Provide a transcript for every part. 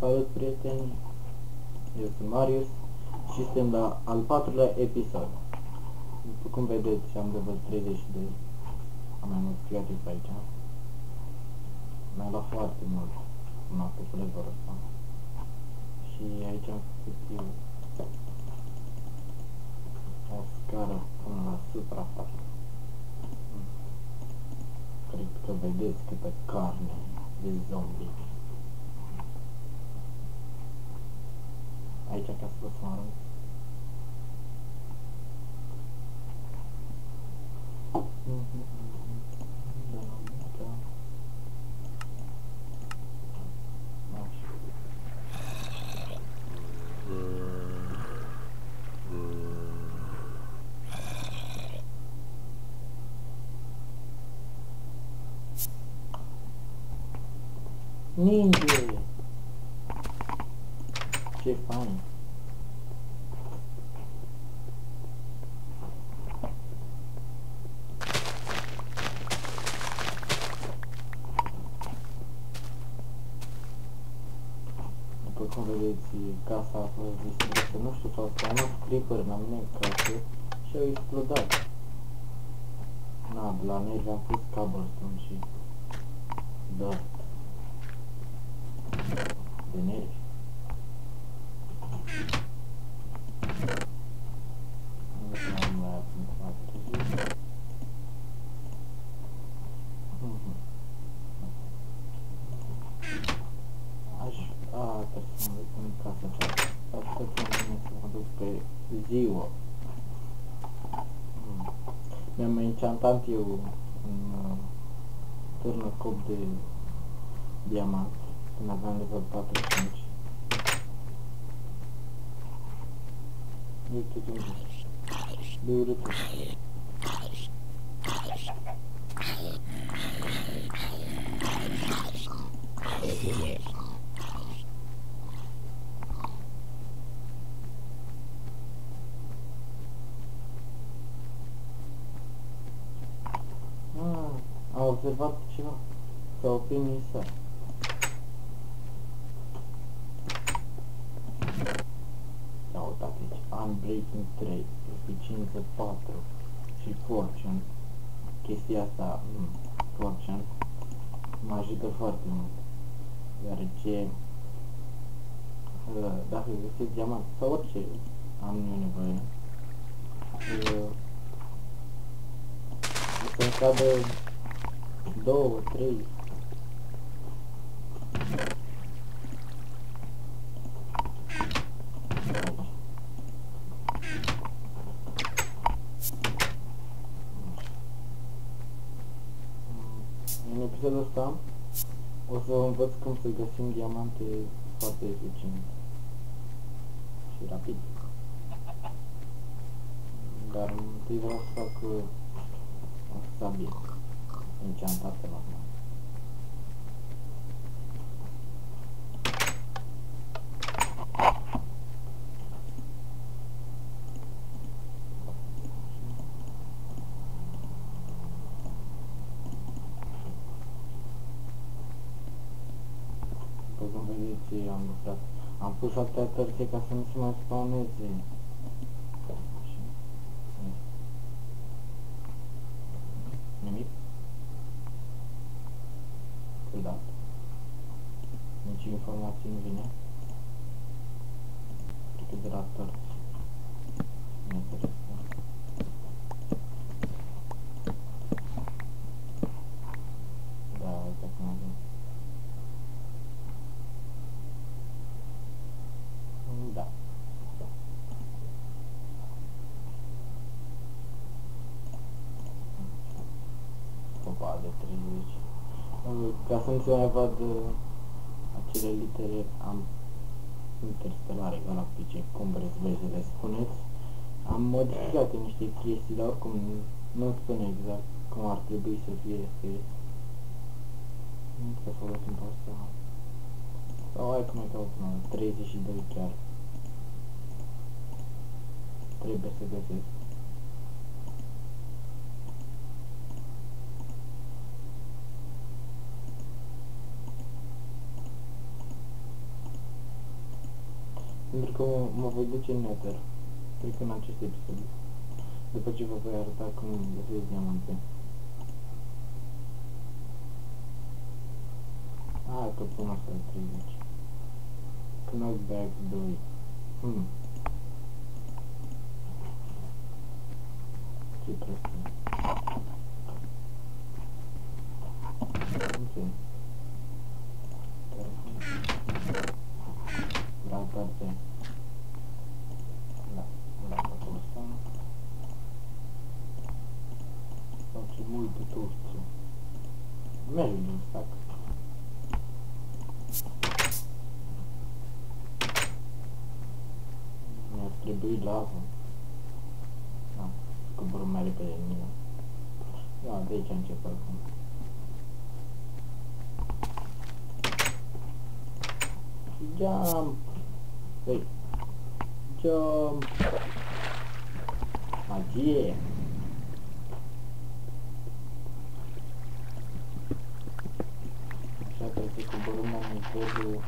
Salut prieteni, eu sunt Marius și suntem la al patrulea episod. După cum vedeți am level 32, am mai mult creativ pe aici. Mi-a luat foarte mult până acum pe levelul ăsta. Și aici am făcut eu o scară până la suprafață. Cred că vedeți câtă carne de zombie. Aici ca să vă să mă arăt. Da, da. Așa. Ninja! Ce fain! După cum vedeți, casa a fost distrusă, nu știu, s-au spawnat creeper la mine în casă și au explodat. Na, de la nervi am pus cobblestone și dirt. De nervi. Nu știu mai mai apucat târziu. Mhm. Aș... A, trebuie să mă duc în casa aceasta. Asta ce am bine să mă duc pe ziua. Mm. Mi-am encantat eu un uh, turnă cop de diamant când aveam level 45. Uite de unde. De urâtul. Ah, a observat ceva. S-a oprit Nisa. Ia uitați aici. Unbreaking 3, eficiență 4 și Fortune. Chestia asta, mm, Fortune, mă ajută foarte mult. Deoarece uh, dacă găsesc diamant sau orice am eu nevoie, uh, să-mi cadă două, trei aici. În episodul ăsta o să vă învăț cum să găsim diamante foarte eficient și rapid. Dar întâi vreau să fac uh, o sabie enchantată normal. După cum vedeți, am lucrat. Am pus atâtea tărțe ca să nu se mai spawneze. Nici informație nu vine. Cred că de la tărți. Nu interesează. Da, uite acum avem. Da. Opa, de 30. Uh, Ca să nu se mai vad uh, acele litere, am interstelare galactice, cum vreți voi să le spuneți. Am modificat niște chestii, dar oricum nu spune exact cum ar trebui să fie scris. Nu să folosim pe asta. Sau hai că mai caut una, 32 chiar. Trebuie să găsesc. că mă voi duce în Nether. Cred că în acest episod. După ce vă voi arăta cum găsesc diamante. Hai că pun asta 30. Knockback 2. Hmm. Ce prostie. Okay. Jump. Wait. Jump. Magie. Așa trebuie să coborâm la nivelul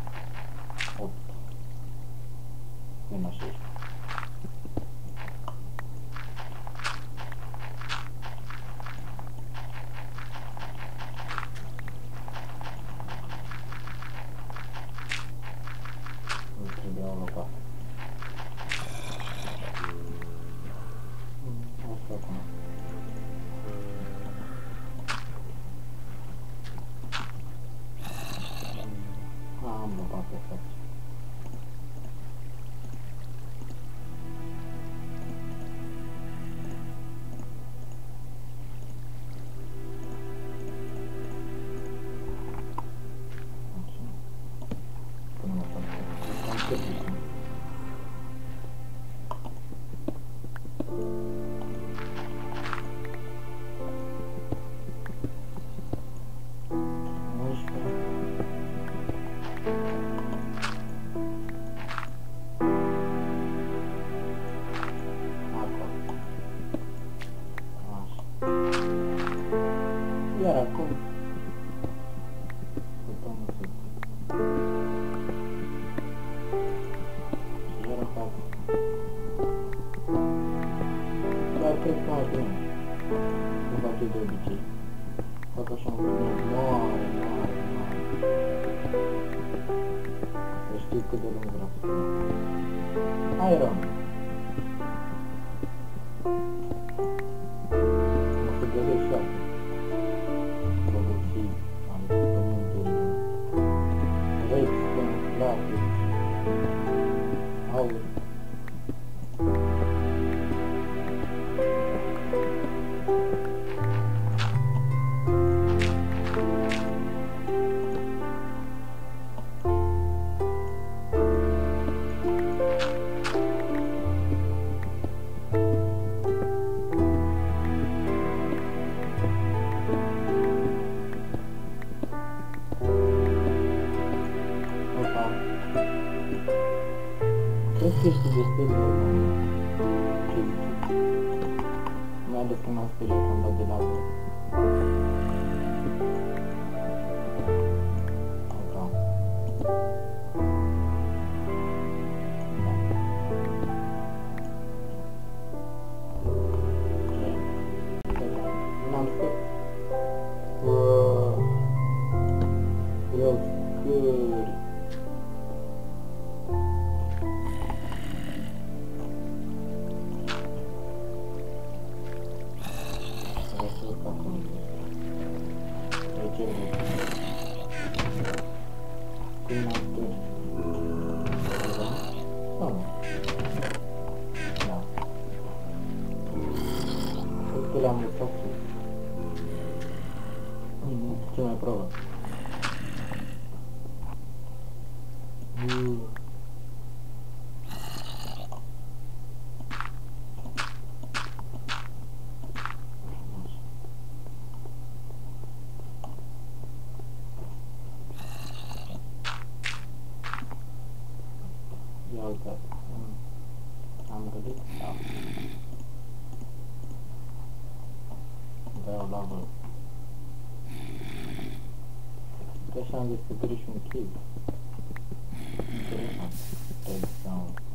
oldu. questão desse British Kid. Interessante. Tradução.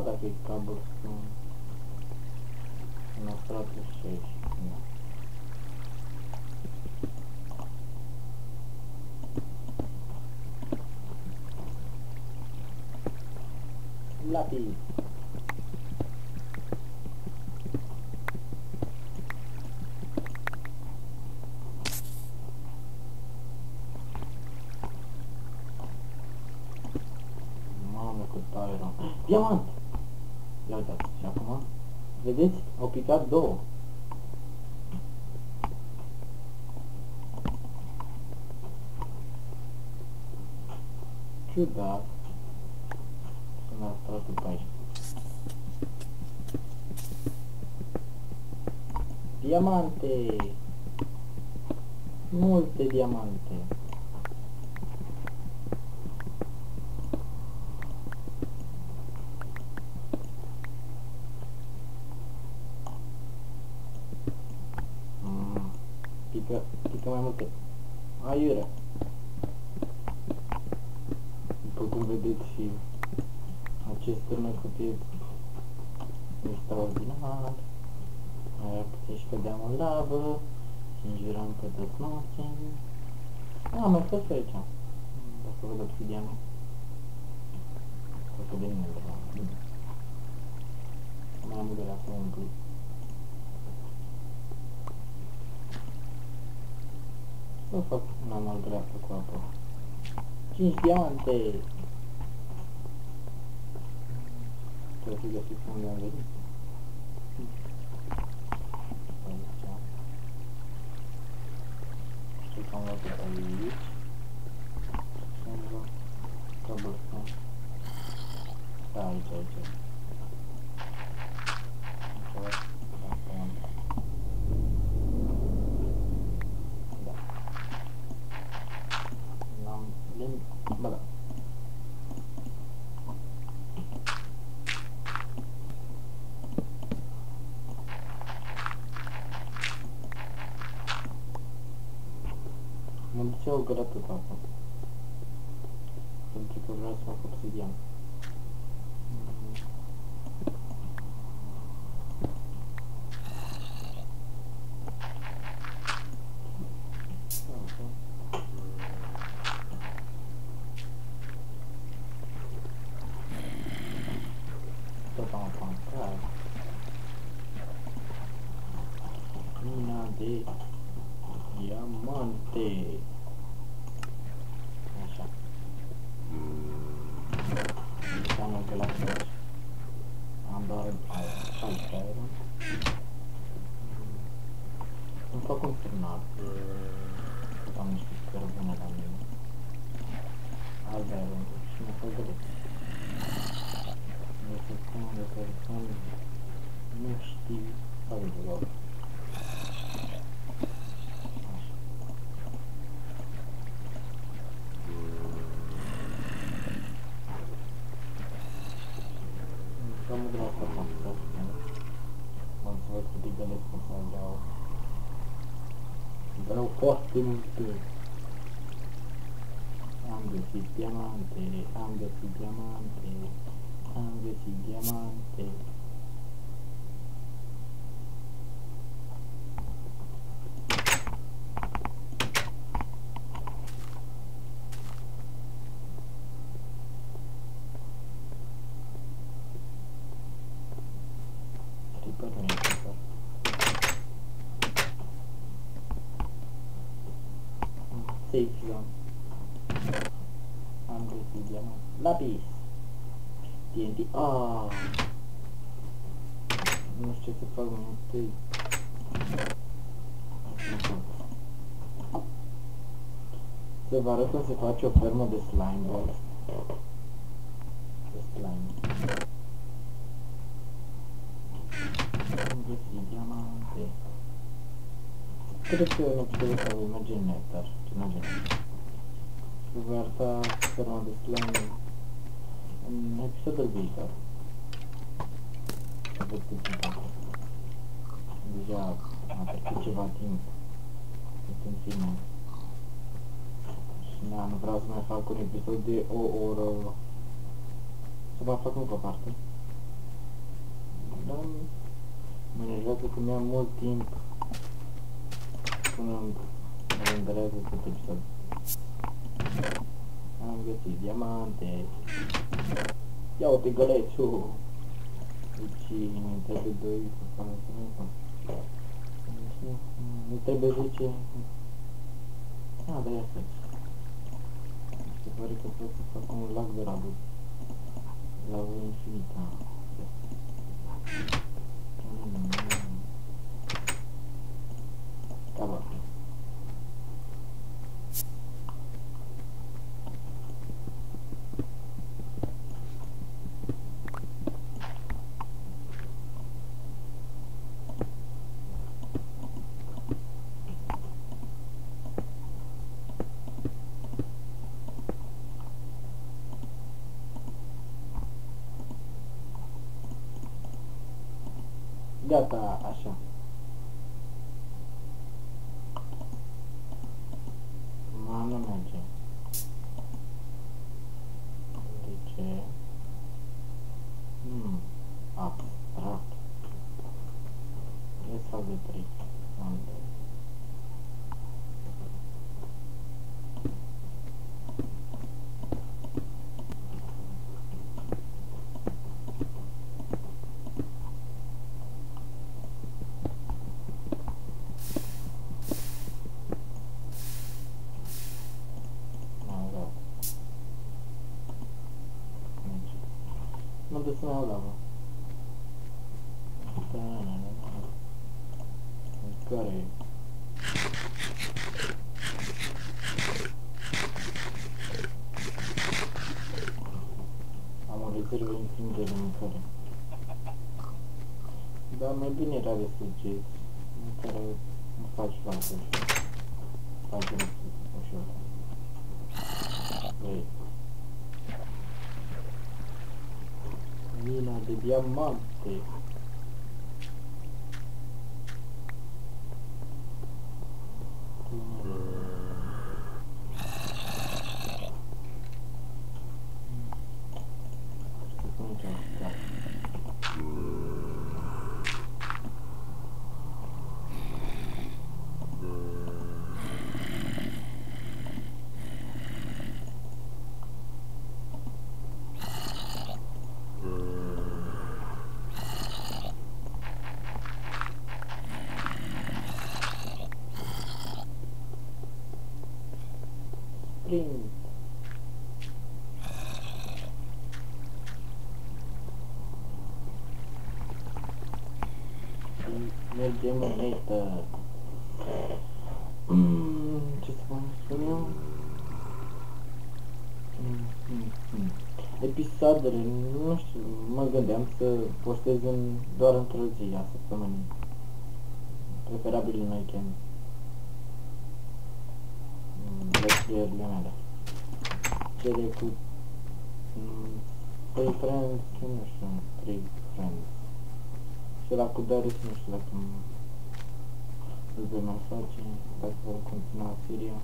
Pe cobblestone. Una strată și aici. Da. Lapis. Mamă, cât tare rău. Diamant! Ia uitați, și acum, vedeți? Au picat două. Ciudat. Sunt la stratul 14. Diamante! Multe diamante. Să fac una mai greață cu apă. 5 diamante! Trebuie să găsiți unde am venit. Știu că am luat pe aici. Și am luat cobblestone. Da, aici. Aici, Mă duce o grătă acum. Pentru că vreau să fac obsidian. Mm. Așa. Tot am apancat. Mina de diamante. Așa. Înseamnă că la fel. Am doar alt iron. Îmi fac un turnal. Am niște cărbune la mine. Alt iron. Și mă fac greu. Nu știu cum de cărbune. Nu știu. Hai de lor. Așa. Cam greu să fac asta. Am să văd cât de gălesc o să dau. Vreau foarte multe. Am găsit diamante, am găsit diamante, am găsit diamante. Creeper nu e creeper. Safe zone. Am găsit diamant. Lapis. TNT. Ah. Nu știu ce să fac mai întâi. Nu pot. Să vă arăt cum se face o fermă de slime balls. De slime. Am găsit diamante. Cred că nu trebuie să merge în net, dar ce merge în net. Și vă voi arăta ferma de slime în episodul viitor. Să vedeți cum se face. Deja a trecut ceva timp. Sunt în filme. Și na, nu vreau să mai fac un episod de o oră. Să mai fac încă o parte. Dar mă enervează că mi-am mult timp până îmi renderează tot episodul. Am găsit diamante. Ia uite gălețul. Deci îmi trebuie 2 să fac Nu trebuie 10. Ah, da, ia să. Se pare că pot să fac un lac de rabut. La o infinită. Da, bă. Gata, așa. Ma, nu merge. De ce? Hmm, abstract. Trebuie să fac de trei. Unde? Mai rău. Aici. Mă duc să mai iau lavă. Da-na-na-na-na. Care e? Am o rezervă infinită de mâncare. Dar mai bine era de sugeți în care îmi faci față și faci restul ușor. Băi. alladhina bi yamma Sprint. Și mergem în Nether. Mm, ce să vă spun eu? Mm, mm, mm. Episoadele, nu știu, mă gândeam să postez în, doar într-o zi a săptămânii. Preferabil în weekend. Mm, Lecțiile mele. Cele cu mm, Three friends, nu știu, three friends. Și la cu Darius, nu știu dacă m- îl voi mai face, dacă vom continua seria.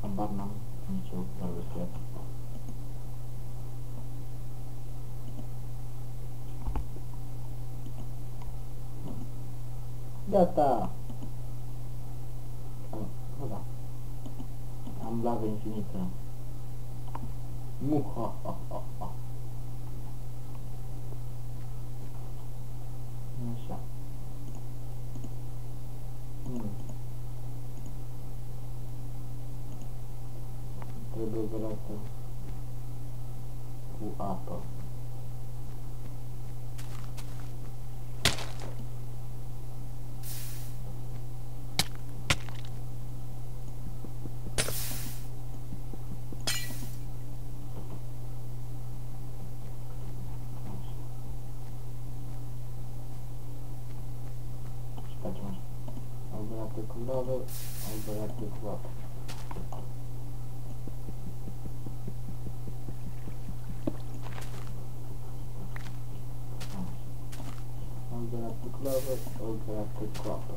Habar n-am nicio progresiat. Gata! Ah, ăla. Am lavă infinită. Muha, ha, ha, ha. Așa. Hmm. Trebuie bărată cu apă. Și facem așa. Albărată cu lavă, albărată cu apă. Albărată cu lavă, albărată cu apă.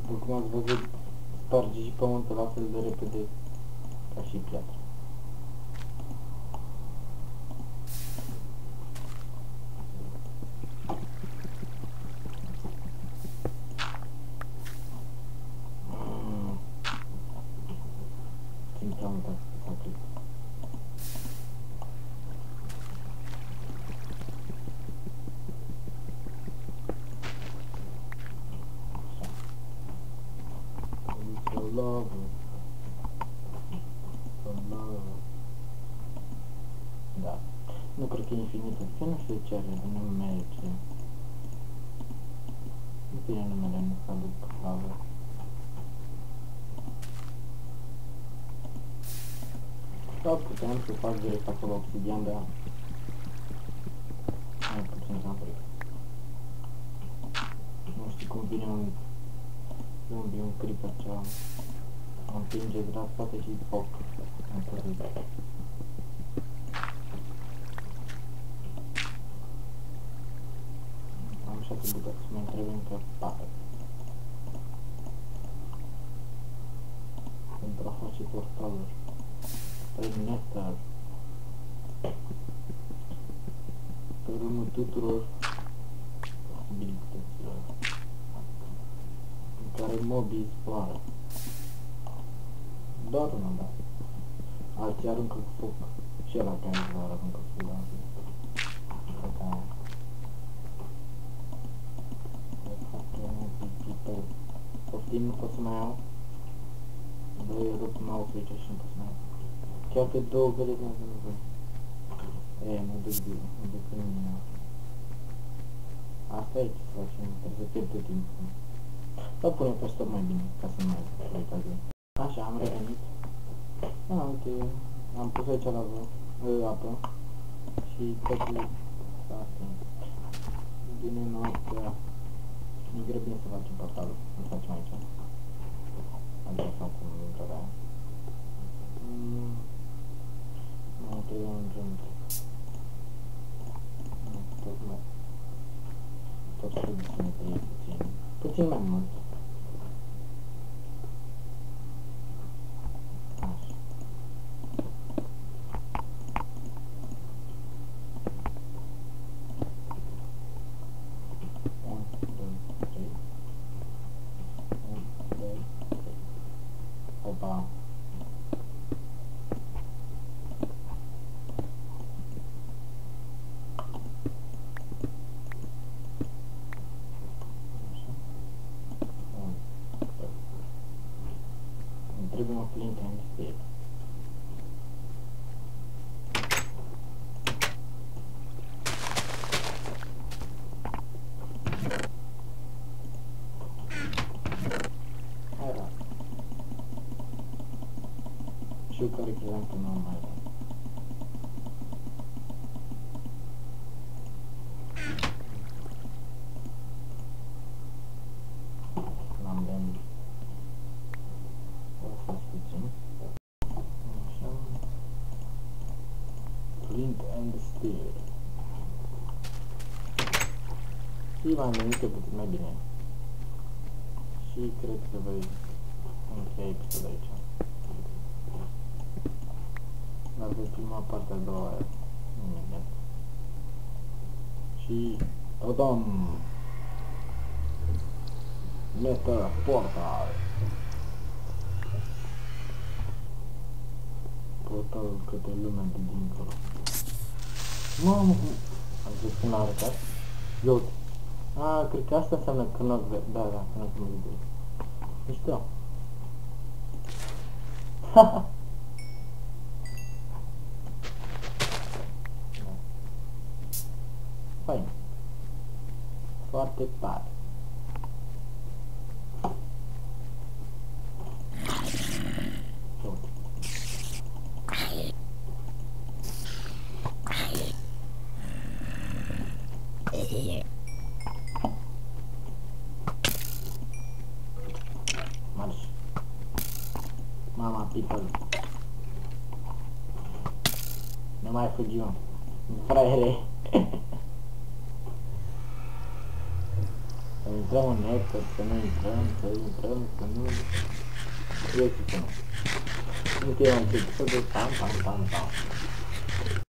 După cum ați văzut, sparge și pământul la fel de repede ca și piatra. Nu cred că e infinit, adică nu știu ce are, nu merge. Nu bine numele, nu să aduc lavă. Sau puteam să fac direct acolo obsidian, dar mai puțin fabric. Nu știu cum vine un zombie, un creeper ceva. Mă împinge de la spate și pop. Am căzut. Am șase bucăți, mai trebuie încă patru. Pentru a face portaluri. Prin nether. Pe rândul tuturor posibilităților în care mobii zboară. Doar una, da. Alții aruncă cu foc. Și ăla care zboară aruncă cu foc, da. Da. Poftim, nu pot să mai iau. Doi rup mouse aici și nu pot să mai iau. Chiar că două găle de nu văd. E, mă duc de, mă duc în mine. Asta e ce să facem, trebuie să pierd tot timpul. Sau punem pe stop mai bine, ca să nu mai uitați. Așa, am revenit. A, uite, am pus aici la apă și totul s-a stins. Vine noaptea. Ne grăbim să facem portalul. Îl facem aici. Adică facem intrarea. Mai trebuie un rând. Tot mai... Tot trebuie să ne puțin. Puțin mai mult. Și eu care credeam că nu am mai dat. N-am lemn. O să puțin. Așa. Flint and steel. Și m-am gândit că puțin mai bine. Și cred că voi încheia episodul aici. Dar voi prima partea a doua imediat. Și Adam Meta Portal Portalul către lumea de dincolo. Mamă, cum... Am zis că n-a arătat? Eu A, cred că asta înseamnă că nu ve... Da, da, că nu să mă vedere Mișto Haha Prepara. People. Não é mais fudiam. Eu zic că nu. Uite, eu am început